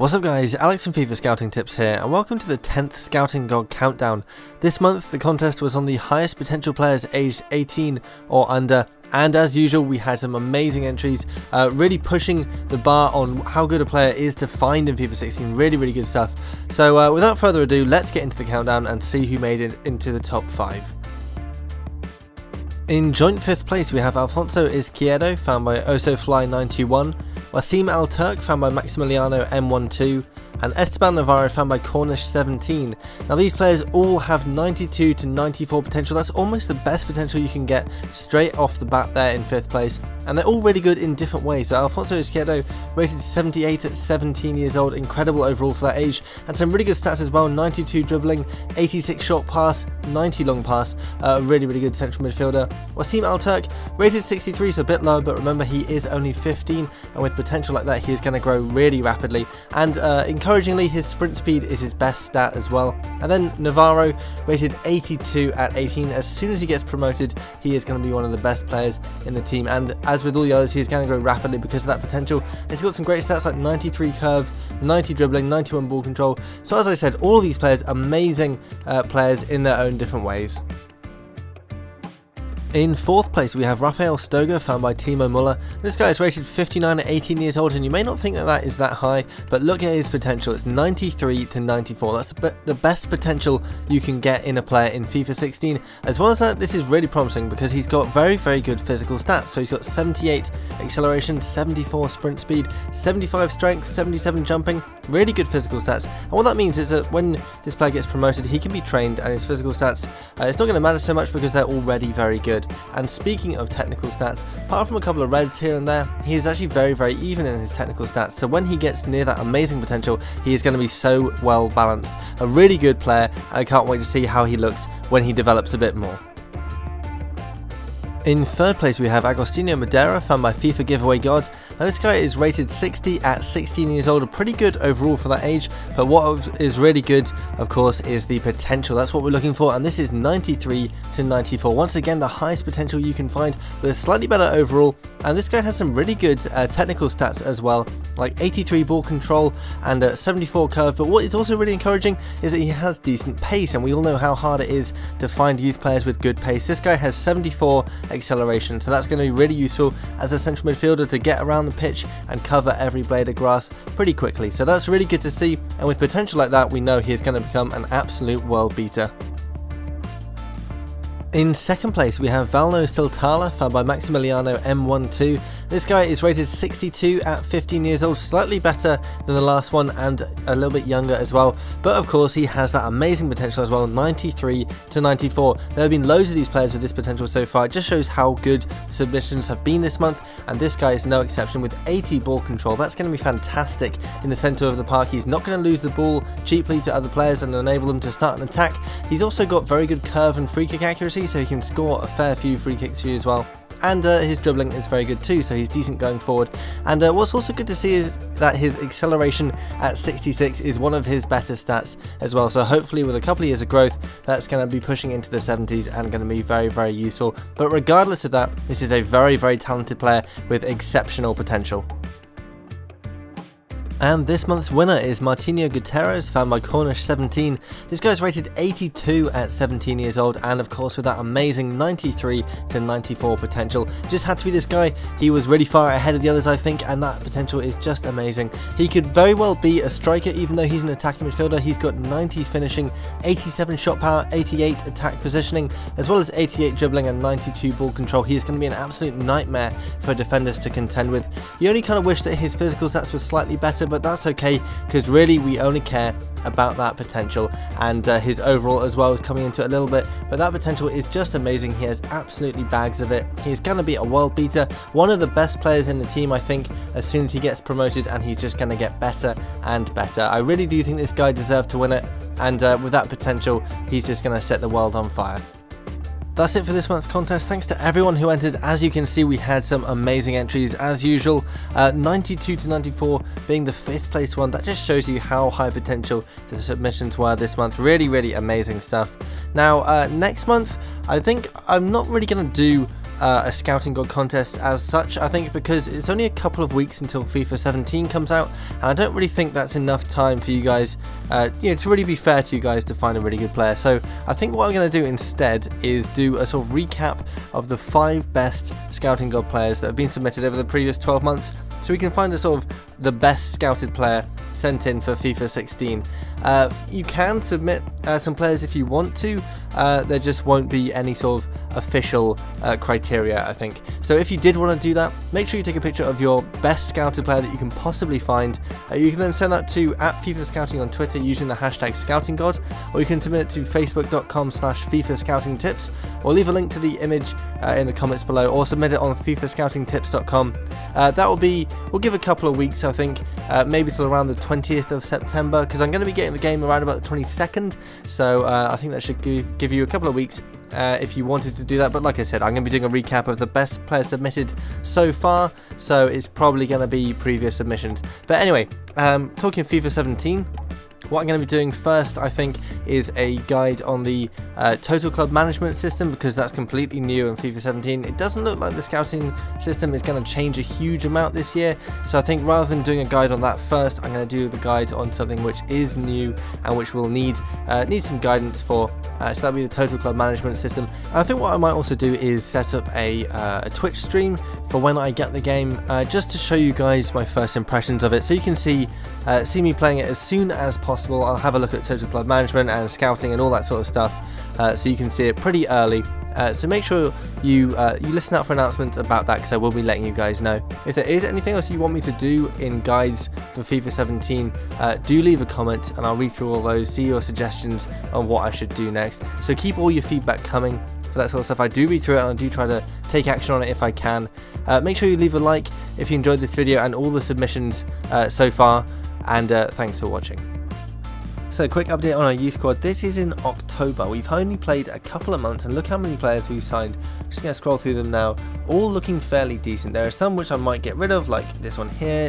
What's up guys, Alex from FIFA Scouting Tips here and welcome to the 10th Scouting God Countdown. This month the contest was on the highest potential players aged 18 or under and as usual we had some amazing entries uh, really pushing the bar on how good a player is to find in FIFA 16 really really good stuff. So uh, without further ado let's get into the countdown and see who made it into the top 5 in joint 5th place we have Alfonso Izquierdo found by OhSoFly921 Wasim Al Turk found by Maximiliano M12, and Esteban Navarro found by Cornish 17. Now these players all have 92 to 94 potential, that's almost the best potential you can get straight off the bat there in 5th place and they're all really good in different ways. So Alfonso Izquierdo rated 78 at 17 years old, incredible overall for that age, and some really good stats as well, 92 dribbling, 86 short pass, 90 long pass, uh, a really really good central midfielder. Wasim Alturk rated 63, so a bit low, but remember he is only 15, and with potential like that he is going to grow really rapidly, and uh, encouragingly his sprint speed is his best stat as well. And then Navarro rated 82 at 18, as soon as he gets promoted he is going to be one of the best players in the team, and as with all the others, he's going to grow rapidly because of that potential. And he's got some great stats like 93 curve, 90 dribbling, 91 ball control. So as I said, all these players, amazing uh, players in their own different ways. In fourth place, we have Rafael Stoger, found by Timo Müller. This guy is rated 59 at 18 years old, and you may not think that that is that high, but look at his potential. It's 93 to 94. That's the, best potential you can get in a player in FIFA 16. As well as that, this is really promising because he's got very, very good physical stats. So he's got 78 acceleration, 74 sprint speed, 75 strength, 77 jumping, really good physical stats. And what that means is that when this player gets promoted, he can be trained, and his physical stats, uh, it's not going to matter so much because they're already very good good. And speaking of technical stats, apart from a couple of reds here and there, he is actually very, very even in his technical stats. So when he gets near that amazing potential, he is going to be so well balanced. A really good player, and I can't wait to see how he looks when he develops a bit more. In third place we have Agostinho Madeira, found by FIFA Giveaway God. Now this guy is rated 60 at 16 years old, a pretty good overall for that age, but what is really good, of course, is the potential. That's what we're looking for, and this is 93 to 94. Once again, the highest potential you can find, but slightly better overall, and this guy has some really good uh, technical stats as well, like 83 ball control and uh, 74 curve, but what is also really encouraging is that he has decent pace, and we all know how hard it is to find youth players with good pace. This guy has 74 acceleration. So that's going to be really useful as a central midfielder to get around the pitch and cover every blade of grass pretty quickly. So that's really good to see. And with potential like that, we know he's going to become an absolute world beater. In second place, we have Valno Siltala, found by Maximiliano M12. This guy is rated 62 at 15 years old, slightly better than the last one and a little bit younger as well. But of course, he has that amazing potential as well, 93 to 94. There have been loads of these players with this potential so far. It just shows how good submissions have been this month, and this guy is no exception with 80 ball control. That's going to be fantastic in the centre of the park. He's not going to lose the ball cheaply to other players and enable them to start an attack. He's also got very good curve and free kick accuracy so he can score a fair few free kicks for you as well and uh, his dribbling is very good too, so he's decent going forward. And uh, what's also good to see is that his acceleration at 66 is one of his better stats as well. So hopefully, with a couple of years of growth, that's going to be pushing into the 70s and going to be very, very useful. But regardless of that, this is a very, very talented player with exceptional potential. And this month's winner is Martinho Gutierrez, found by Cornish 17. This guy's rated 82 at 17 years old, and of course, with that amazing 93 to 94 potential. Just had to be this guy. He was really far ahead of the others, I think, and that potential is just amazing. He could very well be a striker, even though he's an attacking midfielder. He's got 90 finishing, 87 shot power, 88 attack positioning, as well as 88 dribbling and 92 ball control. He is going to be an absolute nightmare for defenders to contend with. You only kind of wish that his physical stats were slightly better but that's okay because really we only care about that potential and uh, his overall as well is coming into a little bit but that potential is just amazing. He has absolutely bags of it. He's going to be a world beater one of the best players in the team I think as soon as he gets promoted and he's just going to get better and better. I really do think this guy deserved to win it and uh, with that potential he's just going to set the world on fire that's it for this month's contest. Thanks to everyone who entered. As you can see, we had some amazing entries as usual. Uh, 92 to 94 being the fifth place one. That just shows you how high potential the submissions were this month. Really, really amazing stuff. Now, uh, next month, I think I'm not really going to do uh, a scouting god contest as such, I think because it's only a couple of weeks until FIFA 17 comes out, and I don't really think that's enough time for you guys, uh, you know, to really be fair to you guys to find a really good player. So I think what I'm going to do instead is do a sort of recap of the five best scouting god players that have been submitted over the previous 12 months so we can find a sort of the best scouted player sent in for FIFA 16. Uh, you can submit uh, some players if you want to, uh, there just won't be any sort of official uh, criteria, I think. So if you did want to do that, make sure you take a picture of your best scouted player that you can possibly find. Uh, you can then send that to at FIFA Scouting on Twitter using the hashtag ScoutingGod, or you can submit it to facebook.com slash FIFA Scouting Tips, or leave a link to the image uh, in the comments below, or submit it on FIFAScoutingTips.com. Uh, that will be, we'll give a couple of weeks, I think, uh, maybe till around the 20th of September, because I'm going to be getting the game around about the 22nd, so uh, I think that should give, give you a couple of weeks uh, if you wanted to do that. But like I said, I'm going to be doing a recap of the best players submitted so far, so it's probably going to be previous submissions. But anyway, um, talking FIFA 17, what I'm going to be doing first, I think, is a guide on the uh, total club management system because that's completely new in FIFA 17. It doesn't look like the scouting system is going to change a huge amount this year, so I think rather than doing a guide on that first, I'm going to do the guide on something which is new and which will need uh, need some guidance for. Uh, so that'll be the total club management system. And I think what I might also do is set up a, uh, a Twitch stream for when I get the game, uh, just to show you guys my first impressions of it, so you can see uh, see me playing it as soon as possible. I'll have a look at total club management and scouting and all that sort of stuff uh, so you can see it pretty early. Uh, so make sure you uh, you listen out for announcements about that because I will be letting you guys know. If there is anything else you want me to do in guides for FIFA 17, uh, do leave a comment and I'll read through all those, see your suggestions on what I should do next. So keep all your feedback coming for that sort of stuff. I do read through it and I do try to take action on it if I can. Uh, make sure you leave a like if you enjoyed this video and all the submissions uh, so far and uh, thanks for watching. So quick update on our youth squad, this is in October, we've only played a couple of months and look how many players we've signed, just going to scroll through them now, all looking fairly decent, there are some which I might get rid of like this one here,